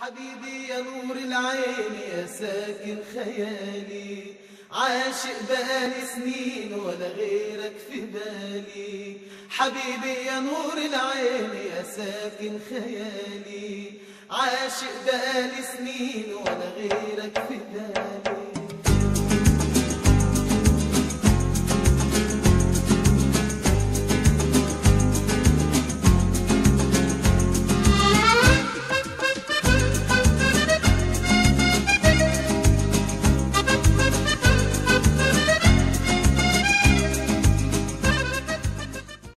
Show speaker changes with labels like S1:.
S1: حبيبي يا نور العين يا ساكن خيالي. عاشق بقالي سنين ولا غيرك في بالي. حبيبي يا نور العين يا ساكن خيالي. عاشق بقالي سنين